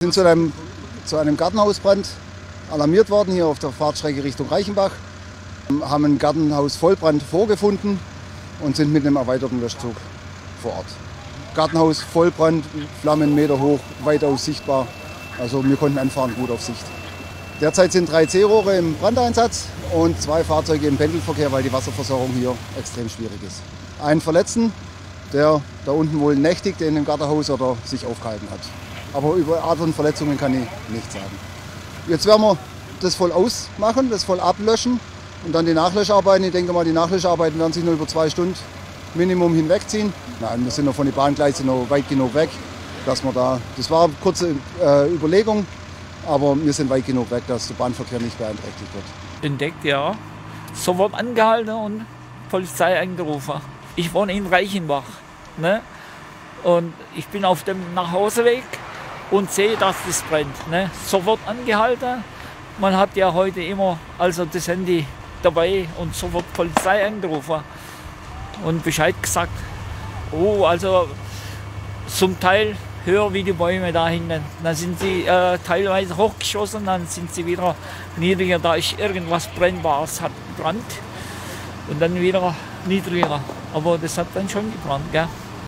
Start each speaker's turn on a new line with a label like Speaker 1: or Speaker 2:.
Speaker 1: Wir sind zu einem, zu einem Gartenhausbrand alarmiert worden, hier auf der Fahrtstrecke Richtung Reichenbach. Wir haben einen Gartenhaus-Vollbrand vorgefunden und sind mit einem erweiterten Löschzug vor Ort. Gartenhaus Vollbrand, Flammen Meter hoch, weitaus sichtbar. Also wir konnten anfahren gut auf Sicht. Derzeit sind drei C-Rohre im Brandeinsatz und zwei Fahrzeuge im Pendelverkehr, weil die Wasserversorgung hier extrem schwierig ist. Einen Verletzten, der da unten wohl nächtigte in dem Gartenhaus oder sich aufgehalten hat. Aber über Art und Verletzungen kann ich nichts sagen. Jetzt werden wir das voll ausmachen, das voll ablöschen und dann die Nachlöscharbeiten. Ich denke mal, die Nachlöscharbeiten werden sich nur über zwei Stunden Minimum hinwegziehen. Nein, wir sind noch von den Bahngleisen noch weit genug weg, dass wir da. Das war eine kurze äh, Überlegung, aber wir sind weit genug weg, dass der Bahnverkehr nicht beeinträchtigt wird.
Speaker 2: Entdeckt, ja. Sofort angehalten und Polizei angerufen. Ich wohne in Reichenbach. Ne? Und ich bin auf dem Nachhauseweg und sehe, dass das brennt. Ne? Sofort angehalten. Man hat ja heute immer also das Handy dabei und sofort Polizei angerufen und Bescheid gesagt. Oh, also zum Teil höher wie die Bäume da hinten. Dann sind sie äh, teilweise hochgeschossen, dann sind sie wieder niedriger, da ist irgendwas Brennbares hat gebrannt und dann wieder niedriger. Aber das hat dann schon gebrannt. Gell?